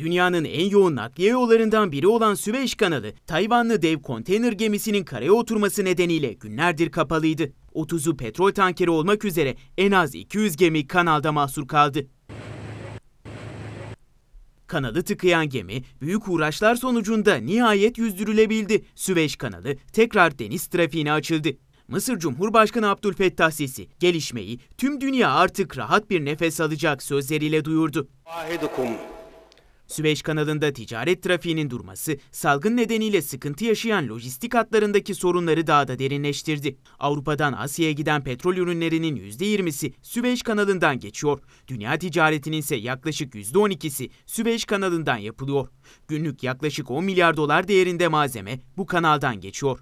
Dünyanın en yoğun nakliye yollarından biri olan Süveyş kanalı, Tayvanlı dev konteyner gemisinin karaya oturması nedeniyle günlerdir kapalıydı. 30'u petrol tankeri olmak üzere en az 200 gemi kanalda mahsur kaldı. Kanalı tıkayan gemi büyük uğraşlar sonucunda nihayet yüzdürülebildi. Süveyş kanalı tekrar deniz trafiğine açıldı. Mısır Cumhurbaşkanı Abdülfettah Sisi gelişmeyi tüm dünya artık rahat bir nefes alacak sözleriyle duyurdu. Süveyş kanalında ticaret trafiğinin durması salgın nedeniyle sıkıntı yaşayan lojistik hatlarındaki sorunları daha da derinleştirdi. Avrupa'dan Asya'ya giden petrol ürünlerinin %20'si Süveyş kanalından geçiyor. Dünya ticaretinin ise yaklaşık %12'si Süveyş kanalından yapılıyor. Günlük yaklaşık 10 milyar dolar değerinde malzeme bu kanaldan geçiyor.